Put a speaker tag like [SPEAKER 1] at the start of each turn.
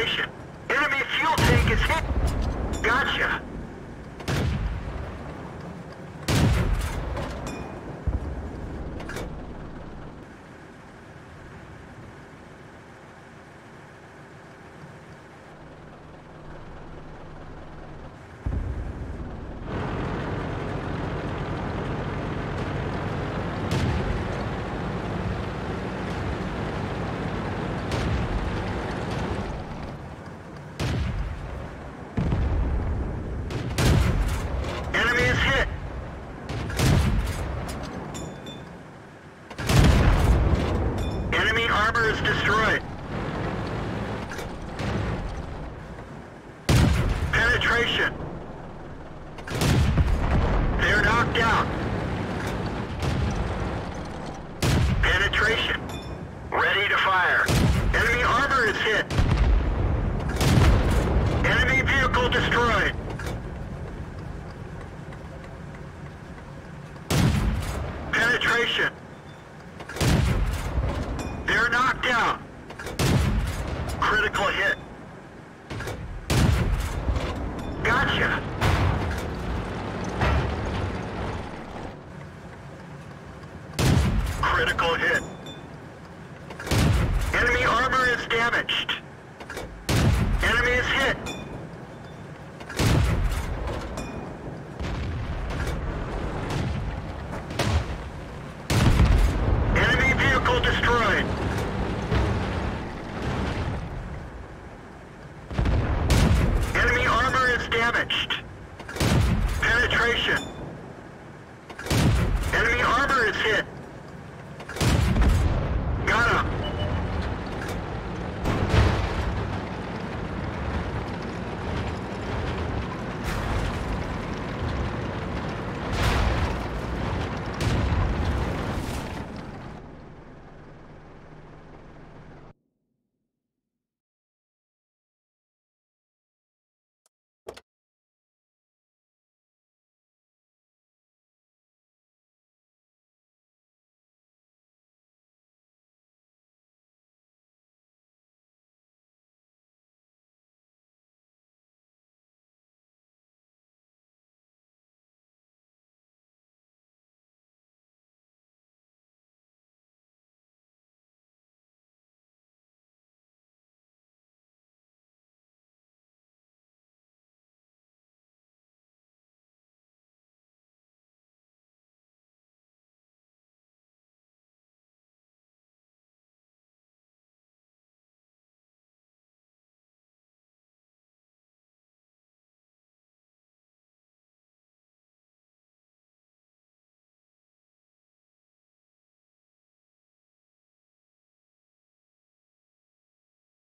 [SPEAKER 1] Penetration. Enemy fuel tank is hit. Gotcha. Enemy is hit. Enemy armor is destroyed. Penetration. They're knocked out. Penetration. Ready to fire. Enemy armor is hit. Enemy vehicle destroyed. Penetration. They're knocked out. Critical hit. Critical hit. Enemy armor is damaged. Enemy is hit. Enemy vehicle destroyed. Enemy armor is damaged.